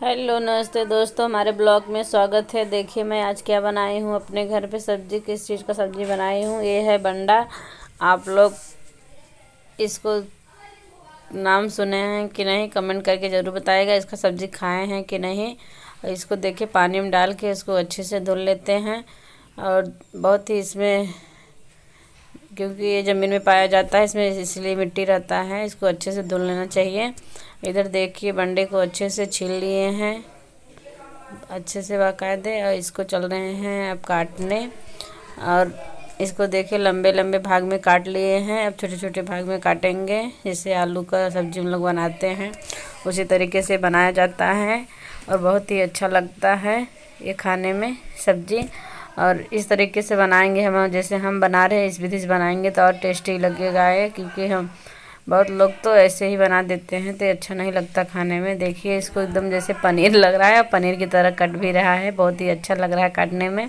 Hello नमस्ते दोस्तों, हमारे ब्लॉग में स्वागत है। देखिए, मैं आज क्या बनाई हूँ, अपने घर पे सब्ज़ी, किस चीज़ का सब्ज़ी बनाई हूँ, ये है बंडा। आप लोग इसको नाम सुने हैं कि नहीं, कमेंट करके ज़रूर बताएगा, इसका सब्ज़ी खाए हैं कि नहीं। और इसको देखिए, पानी में डाल के इसको अच्छे से धुल लेते हैं और बहुत ही इसमें क्योंकि ये ज़मीन में पाया जाता है, इसमें इसलिए मिट्टी रहता है, इसको अच्छे से धुल लेना चाहिए। इधर देखिए, बंडे को अच्छे से छील लिए हैं, अच्छे से बाकायदे, और इसको चल रहे हैं अब काटने। और इसको देखिए, लंबे लंबे भाग में काट लिए हैं, अब छोटे छोटे भाग में काटेंगे जैसे आलू का सब्ज़ी हम लोग बनाते हैं। उसी तरीके से बनाया जाता है, और बहुत ही अच्छा लगता है ये खाने में सब्ज़ी। और इस तरीके से बनाएँगे हम, जैसे हम बना रहे हैं, इस विधि से बनाएँगे तो और टेस्टी लगेगा है क्योंकि हम बहुत लोग तो ऐसे ही बना देते हैं तो अच्छा नहीं लगता खाने में। देखिए, इसको एकदम जैसे पनीर लग रहा है पनीर की तरह कट भी रहा है, बहुत ही अच्छा लग रहा है काटने में।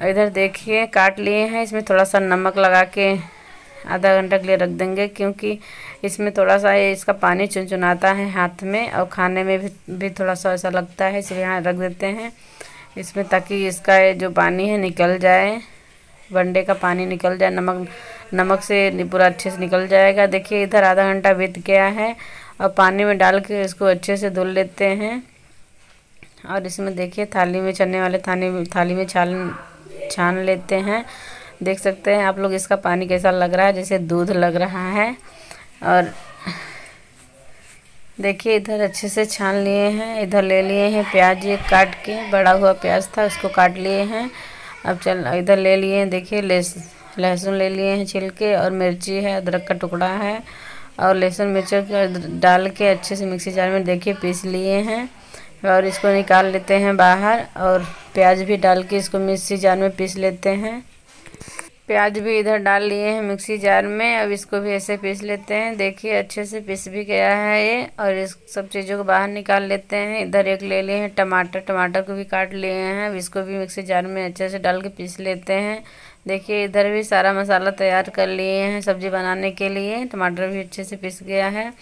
इधर देखिए, काट लिए हैं, इसमें थोड़ा सा नमक लगा के आधा घंटा के लिए रख देंगे, क्योंकि इसमें थोड़ा सा इसका पानी चुनचुनाता है हाथ में, और खाने में भी भी थोड़ा सा ऐसा लगता है, इसलिए यहाँ रख देते हैं। इसमें ताकि इसका जो पानी है निकल जाए, वनडे का पानी निकल जाए, नमक नमक से पूरा अच्छे से निकल जाएगा। देखिए, इधर आधा घंटा बीत गया है और पानी में डाल के इसको अच्छे से धुल लेते हैं। और इसमें देखिए, थाली में चलने वाले थाली में थाली में छान छान लेते हैं। देख सकते हैं आप लोग इसका पानी कैसा लग रहा है, जैसे दूध लग रहा है। और देखिए, इधर अच्छे से छान लिए हैं। इधर ले लिए हैं प्याज ये काट के। बड़ा हुआ प्याज था, उसको काट लिए हैं। अब चल, इधर ले लिए हैं, देखिए लहसुन ले लिए हैं छिलके और मिर्ची है, अदरक का टुकड़ा है। और लहसुन, मिर्च डाल के अच्छे से मिक्सी जार में देखिए पीस लिए हैं। और इसको निकाल लेते हैं बाहर और प्याज भी डाल के इसको मिक्सी जार में पीस लेते हैं। प्याज भी इधर डाल लिए हैं मिक्सी जार में। अब इसको भी ऐसे पीस लेते हैं। देखिए, अच्छे से पीस भी गया है ये। और इस सब चीज़ों को बाहर निकाल लेते हैं। इधर एक ले लिए हैं टमाटर। टमाटर को भी काट लिए हैं। अब इसको भी मिक्सी जार में अच्छे से डाल के पीस लेते हैं। देखिए, इधर भी सारा मसाला तैयार कर लिए हैं सब्ज़ी बनाने के लिए। टमाटर भी अच्छे से पिस गया है।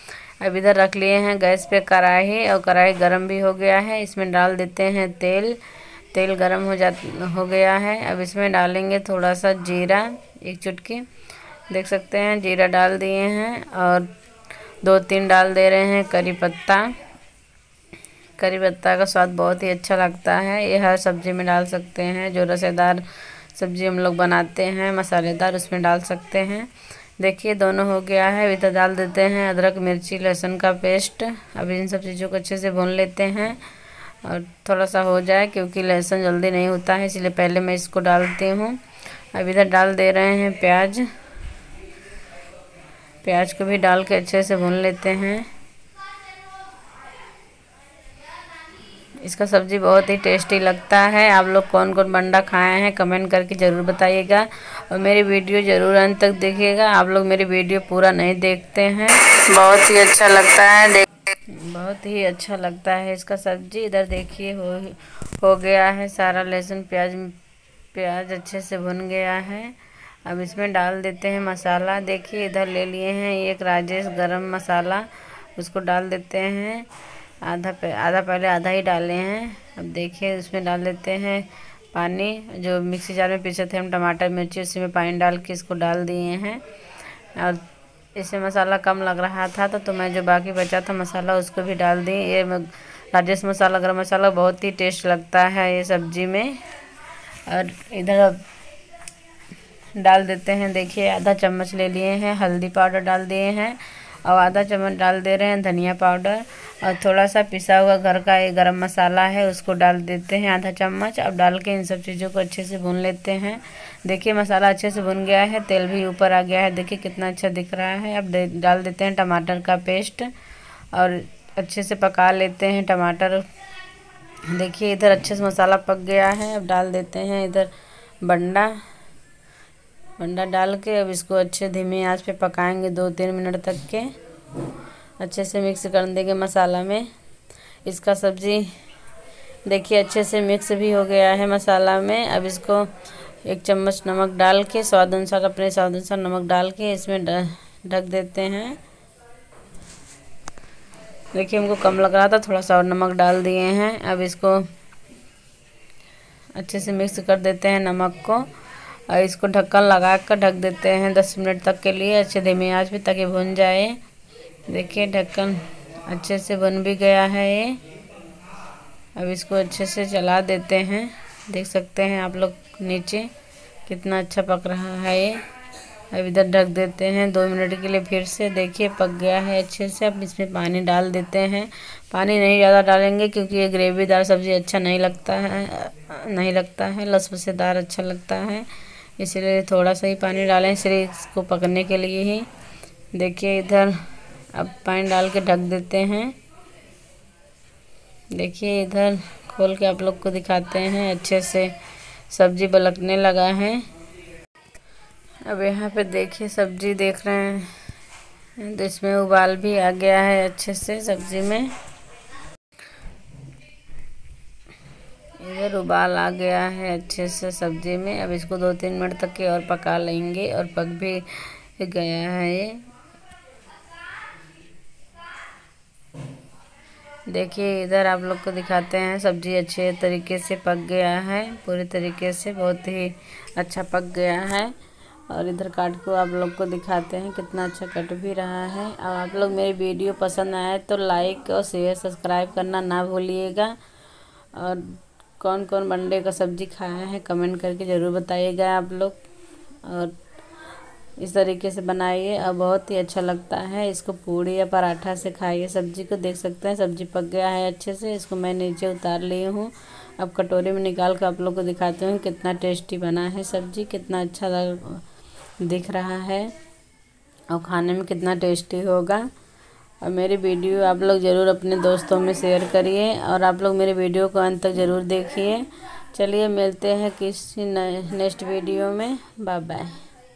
अब इधर रख लिए हैं गैस पे कढ़ाई। और कढ़ाई गर्म भी हो गया है। इसमें डाल देते हैं तेल। तेल गर्म हो जा, हो गया है। अब इसमें डालेंगे थोड़ा सा जीरा, एक चुटकी। देख सकते हैं, जीरा डाल दिए हैं और दो तीन डाल दे रहे हैं करी पत्ता। करी पत्ता का स्वाद बहुत ही अच्छा लगता है। ये हर सब्ज़ी में डाल सकते हैं, जो रसेदार सब्ज़ी हम लोग बनाते हैं, मसालेदार उसमें डाल सकते हैं। देखिए, दोनों हो गया है। इधर डाल देते हैं अदरक, मिर्ची, लहसुन का पेस्ट। अब इन सब चीज़ों को अच्छे से भून लेते हैं। और थोड़ा सा हो जाए क्योंकि लहसुन जल्दी नहीं होता है, इसलिए पहले मैं इसको डालती हूँ। अब इधर डाल दे रहे हैं प्याज। प्याज को भी डाल के अच्छे से भून लेते हैं। इसका सब्ज़ी बहुत ही टेस्टी लगता है। आप लोग कौन कौन बंडा खाए हैं, कमेंट करके ज़रूर बताइएगा। और मेरी वीडियो ज़रूर अंत तक देखिएगा। आप लोग मेरी वीडियो पूरा नहीं देखते हैं। बहुत ही अच्छा लगता है। बहुत ही अच्छा लगता है इसका सब्ज़ी। इधर देखिए, हो हो गया है सारा लहसुन, प्याज प्याज अच्छे से भुन गया है। अब इसमें डाल देते हैं मसाला। देखिए, इधर ले लिए हैं एक राजेश गरम मसाला, उसको डाल देते हैं। आधा आधा पहले आधा ही डाले हैं। अब देखिए, उसमें डाल देते हैं पानी, जो मिक्सी जार में पीछे थे हम टमाटर, मिर्ची, उसी में पानी डाल के इसको डाल दिए हैं। और इसमें मसाला कम लग रहा था तो, तो मैं जो बाकी बचा था मसाला उसको भी डाल दी। ये राजेश मसाला गर्म मसाला बहुत ही टेस्ट लगता है ये सब्ज़ी में। और इधर डाल देते हैं देखिए आधा चम्मच ले लिए हैं हल्दी पाउडर डाल दिए हैं। और आधा चम्मच डाल दे रहे हैं धनिया पाउडर। और थोड़ा सा पिसा हुआ घर का ये गरम मसाला है, उसको डाल देते हैं आधा चम्मच। अब डाल के इन सब चीज़ों को अच्छे से भून लेते हैं। देखिए मसाला अच्छे से भुन गया है, तेल भी ऊपर आ गया है। देखिए कितना अच्छा दिख रहा है। अब डाल देते हैं टमाटर का पेस्ट और अच्छे से पका लेते हैं टमाटर। देखिए इधर अच्छे से मसाला पक गया है। अब डाल देते हैं इधर बंडा। बंडा डाल के अब इसको अच्छे धीमी आँच पे पकाएँगे दो तीन मिनट तक के। अच्छे से मिक्स कर देंगे मसाला में। इसका सब्ज़ी देखिए अच्छे से मिक्स भी हो गया है मसाला में। अब इसको एक चम्मच नमक डाल के, स्वाद अनुसार, अपने स्वाद अनुसार नमक डाल के इसमें ढक देते हैं। देखिए हमको कम लग रहा था, थोड़ा सा और नमक डाल दिए हैं। अब इसको अच्छे से मिक्स कर देते हैं नमक को। और इसको ढक्कन लगा कर ढक देते हैं दस मिनट तक के लिए, अच्छे धीमी आँच पे ताकि भुन जाए। देखिए, ढक्कन अच्छे से बन भी गया है ये। अब इसको अच्छे से चला देते हैं। देख सकते हैं आप लोग नीचे कितना अच्छा पक रहा है ये। अब इधर ढक देते हैं दो मिनट के लिए फिर से। देखिए, पक गया है अच्छे से। अब इसमें पानी डाल देते हैं। पानी नहीं ज़्यादा डालेंगे क्योंकि ये ग्रेवीदार सब्ज़ी अच्छा नहीं लगता है, नहीं लगता है। लसपसेदार अच्छा लगता है। इसलिए थोड़ा सा ही पानी डालें सिर्फ़ इसको पकने के लिए ही। देखिए इधर अब पानी डाल के ढक देते हैं। देखिए इधर खोल के आप लोग को दिखाते हैं, अच्छे से सब्ज़ी बलकने लगा है। अब यहाँ पे देखिए सब्ज़ी देख रहे हैं। तो इसमें उबाल भी आ गया है अच्छे से सब्ज़ी में। इधर उबाल आ गया है अच्छे से सब्ज़ी में। अब इसको दो तीन मिनट तक के और पका लेंगे और पक भी गया है ये। देखिए, इधर आप लोग को दिखाते हैं सब्ज़ी अच्छे तरीके से पक गया है, पूरी तरीके से बहुत ही अच्छा पक गया है। और इधर काट को आप लोग को दिखाते हैं कितना अच्छा कट भी रहा है। और आप लोग मेरी वीडियो पसंद आए तो लाइक और शेयर सब्सक्राइब करना ना भूलिएगा। और कौन कौन बंडे का सब्ज़ी खाया है, कमेंट करके ज़रूर बताइएगा आप लोग। और इस तरीके से बनाइए, और बहुत ही अच्छा लगता है। इसको पूड़ी या पराठा से खाइए। सब्ज़ी को देख सकते हैं, सब्ज़ी पक गया है अच्छे से। इसको मैं नीचे उतार ली हूँ। अब कटोरी में निकाल कर आप लोग को दिखाती हूँ कितना टेस्टी बना है सब्ज़ी, कितना अच्छा लग, दिख रहा है। और खाने में कितना टेस्टी होगा। और मेरे वीडियो आप लोग ज़रूर अपने दोस्तों में शेयर करिए और आप लोग मेरे वीडियो को अंत तक ज़रूर देखिए। चलिए मिलते हैं किसी नेक्स्ट वीडियो में। Bye bye